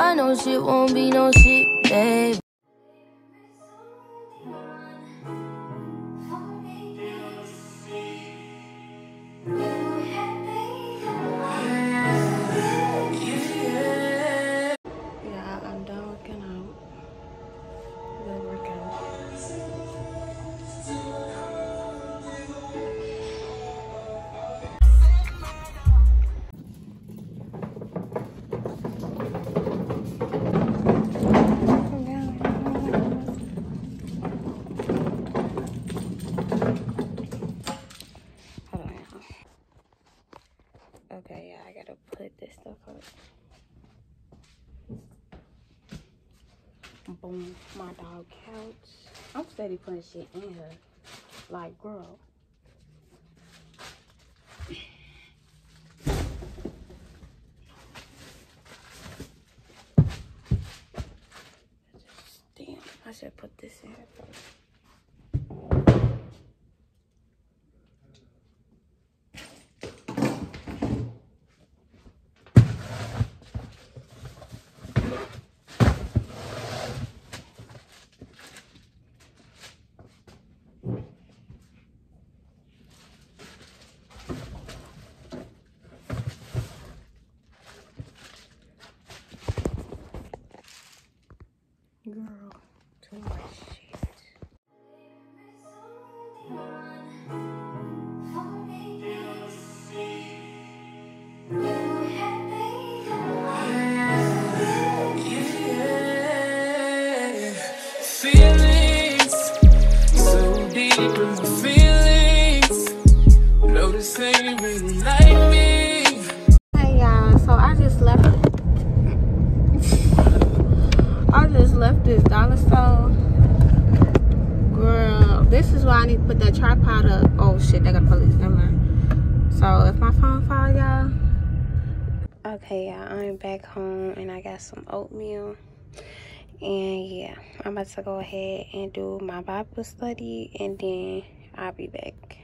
got know shit, won't be no shit, babe. Boom, my dog couch. I'm steady putting shit in her. Like, girl. Damn, I should put this in first. Why I need to put that tripod up. Oh shit, they got police. Never mind. So if my phone fall, y'all. Okay, y'all, I'm back home and I got some oatmeal. And yeah, I'm about to go ahead and do my Bible study and then I'll be back.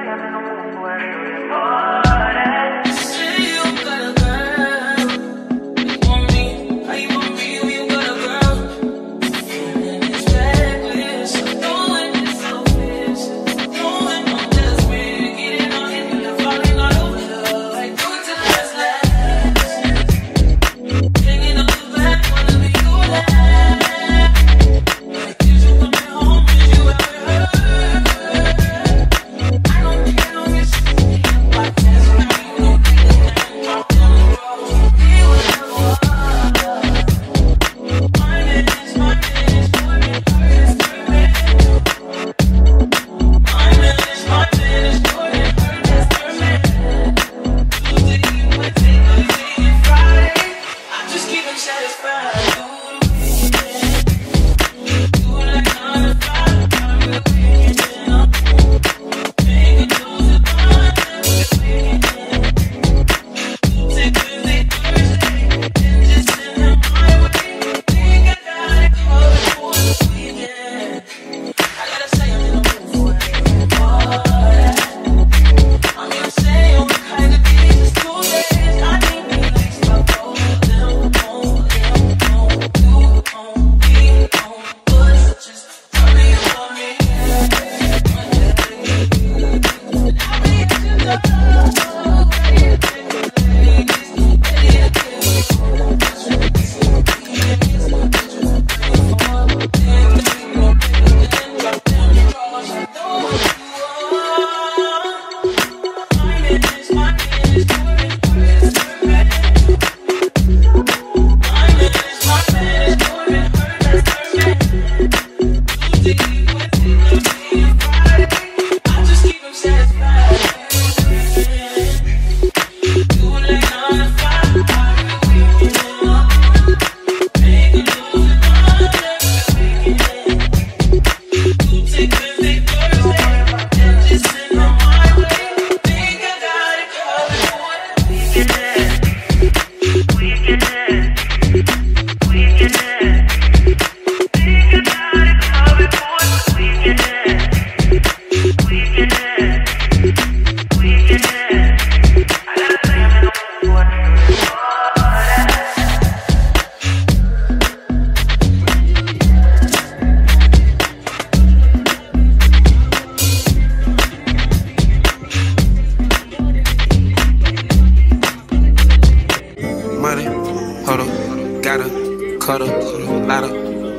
Say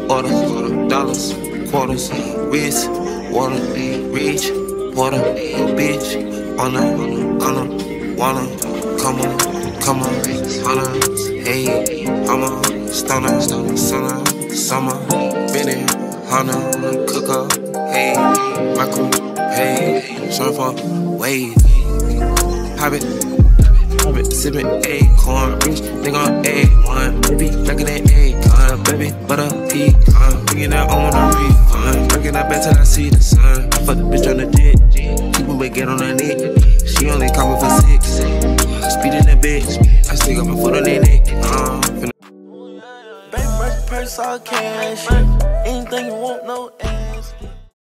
order, dollars, quarters, wrist, water, reach, water, bitch, on a, on a, wanna, come on, come on, holla, hey, I'm a stoner, summer, summer, minute, Hana, cook up, hey, crew, hey, surfer, wave, pop it, sipping acorn, rich nigga uh, uh, on A1, baby, back in that acorn, baby, butter pecan, thinking that I want a refund, uh, breaking that back till I see the sun, I fuck the bitch on the dick, people may get on her neck, she only call me for six, speeding that bitch, I stick up my foot on that neck, uh, Bank, purse, all cash. Anything you want, no ass.